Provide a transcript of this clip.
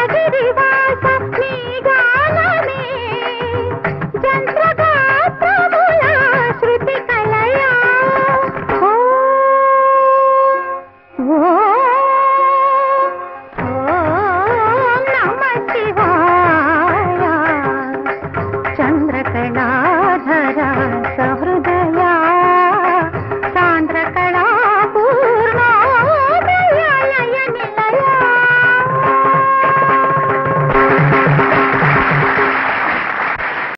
தகுதிதான்